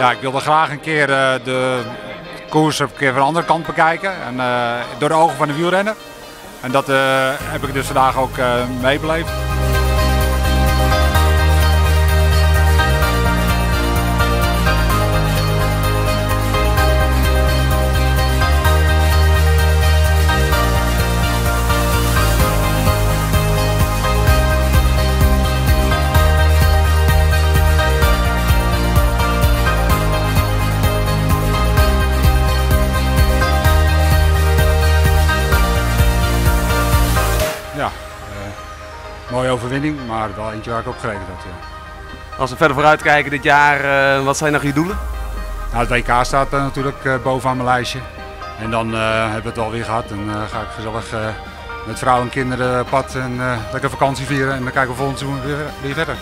ja, ik wilde graag een keer eh, de koers een keer van de andere kant bekijken. En, eh, door de ogen van de wielrenner. En dat eh, heb ik dus vandaag ook meebeleefd. Mooie overwinning, maar wel eentje waar ik op gerekend had. Ja. Als we verder vooruit kijken dit jaar, eh, wat zijn nog je doelen? Nou, het WK staat natuurlijk eh, bovenaan mijn lijstje. En dan eh, hebben we het alweer gehad. En dan ga ik gezellig met vrouw en kinderen pad en lekker vakantie vieren. En dan kijken we volgend seizoen weer, weer verder.